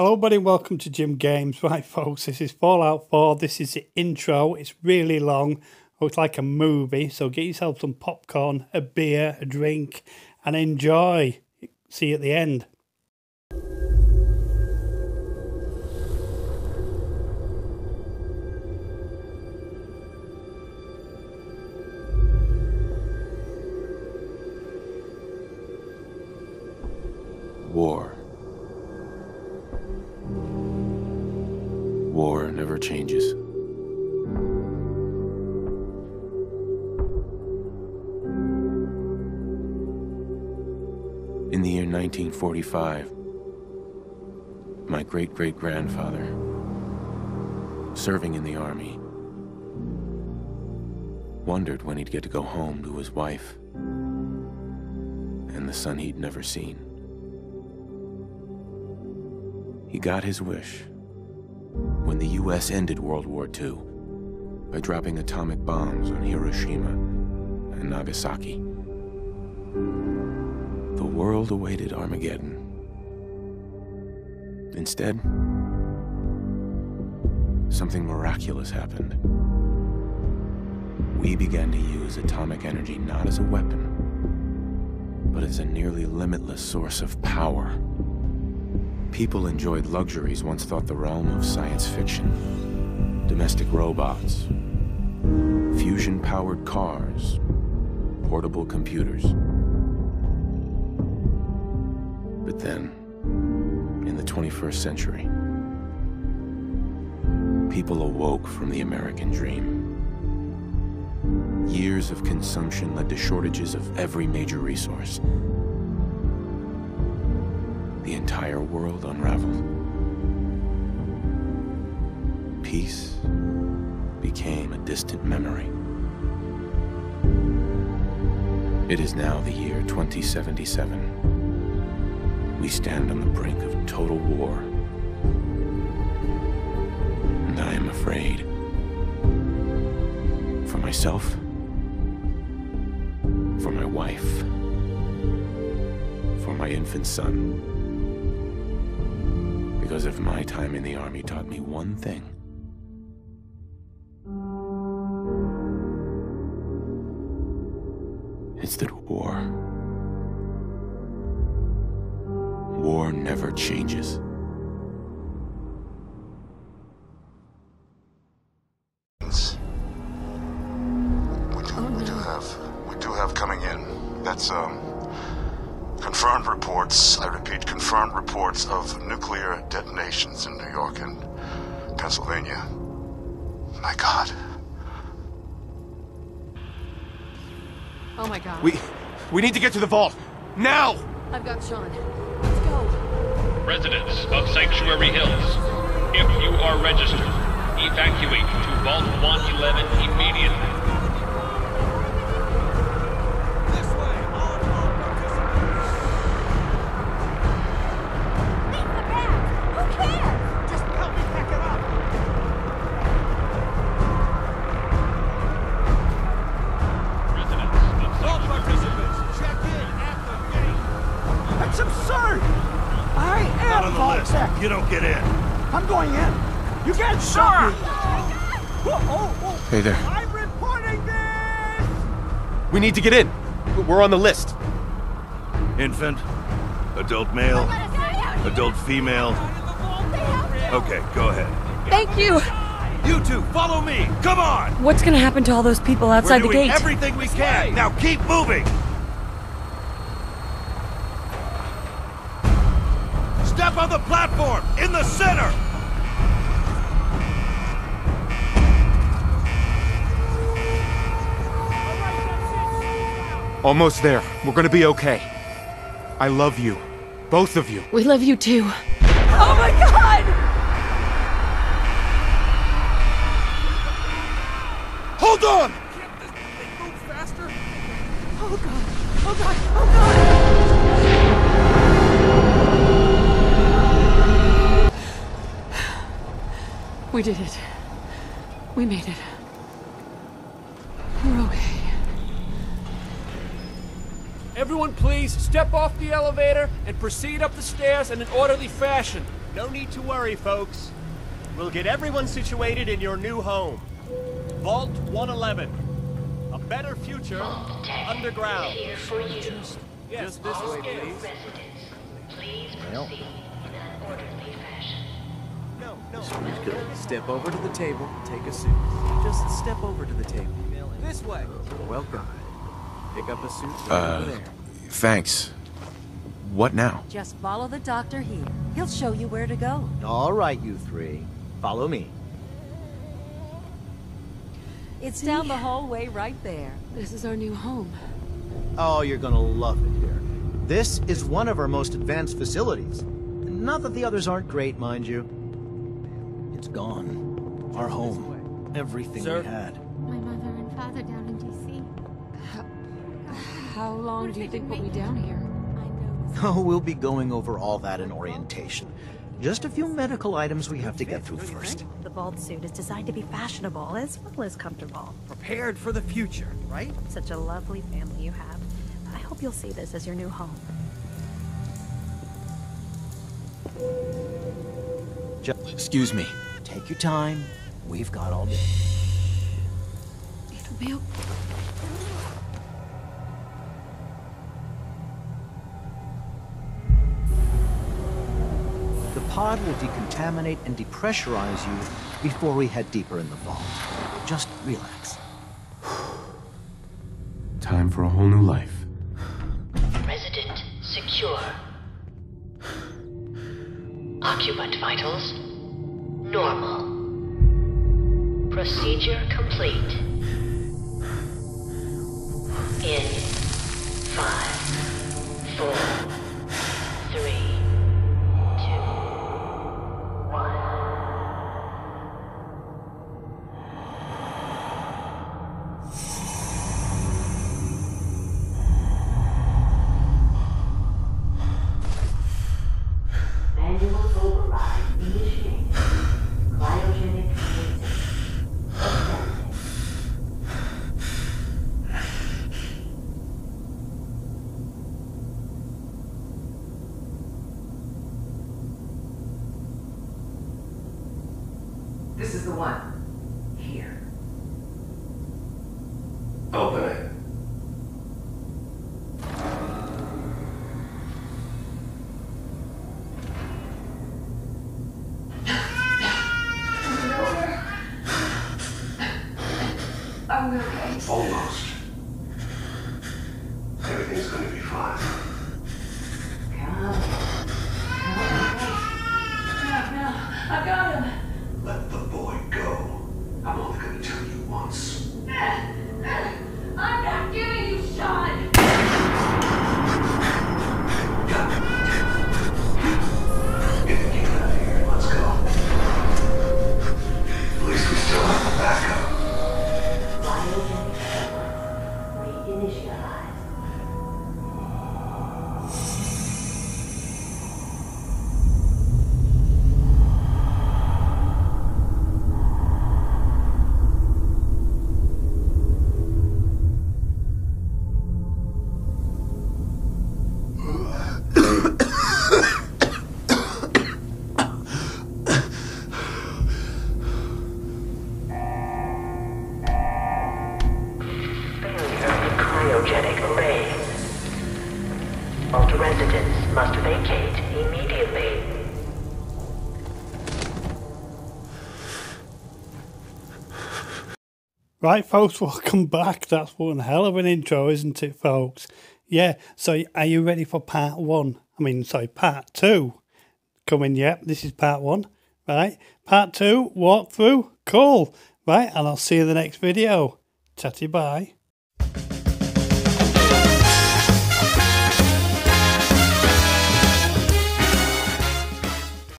Hello, buddy, welcome to Jim Games. Right, folks, this is Fallout 4. This is the intro. It's really long, oh, It's like a movie. So get yourself some popcorn, a beer, a drink, and enjoy. See you at the end. War. Changes. In the year 1945, my great great grandfather, serving in the army, wondered when he'd get to go home to his wife and the son he'd never seen. He got his wish when the US ended World War II by dropping atomic bombs on Hiroshima and Nagasaki. The world awaited Armageddon. Instead, something miraculous happened. We began to use atomic energy not as a weapon, but as a nearly limitless source of power. People enjoyed luxuries once thought the realm of science fiction. Domestic robots, fusion-powered cars, portable computers. But then, in the 21st century, people awoke from the American dream. Years of consumption led to shortages of every major resource. The entire world unraveled. Peace became a distant memory. It is now the year 2077. We stand on the brink of total war. And I am afraid. For myself. For my wife. For my infant son. Because if my time in the army taught me one thing, it's that war. War never changes. We do, have coming in. That's um, confirmed reports. I repeat, confirmed reports of nuclear detonations in New York and Pennsylvania. My God. Oh my god. We... we need to get to the vault! Now! I've got Shaun. Let's go. Residents of Sanctuary Hills, if you are registered, evacuate to Vault 111 immediately. I'm going in. You can't stop me. Hey there. I'm reporting this! We need to get in! We're on the list. Infant, adult male, adult female. Okay, go ahead. Thank you. You two, follow me. Come on. What's gonna happen to all those people outside We're the doing gate? everything we can. Now keep moving. Step on the platform in the center. Almost there. We're gonna be okay. I love you. Both of you. We love you too. Oh my god! Hold on! Oh, God. Oh, God. Oh, God. We did it. We made it. We're okay. Everyone please step off the elevator and proceed up the stairs in an orderly fashion. No need to worry, folks. We'll get everyone situated in your new home. Vault 111. A better future underground. Here for you. Yes, this All way, new please. residents, please Well. proceed No, no. Step over to the table, take a suit. Just step over to the table. This way. Welcome. Pick up a suit right Uh, there. thanks. What now? Just follow the doctor here. He'll show you where to go. All right, you three. Follow me. It's down the hallway right there. This is our new home. Oh, you're gonna love it here. This is one of our most advanced facilities. Not that the others aren't great, mind you. It's gone. Our home. Everything Sir? we had. My mother and father down in D.C. How long do you think we'll be down here? I know. Oh, we'll be going over all that in orientation. Just a few medical items we have to get through first. The vault suit is designed to be fashionable as well as comfortable. Prepared for the future, right? Such a lovely family you have. I hope you'll see this as your new home. Excuse me. Take your time. We've got all day. It'll be okay. The pod will decontaminate and depressurize you before we head deeper in the vault. Just relax. Time for a whole new life. Resident secure. Occupant vitals normal. Procedure complete. In This is the one. Array. Vault residents must vacate immediately. Right, folks, welcome back. That's one hell of an intro, isn't it, folks? Yeah, so are you ready for part one? I mean, sorry, part two. Coming, yep, this is part one, right? Part two, walkthrough, cool, right? And I'll see you in the next video. Chatty bye.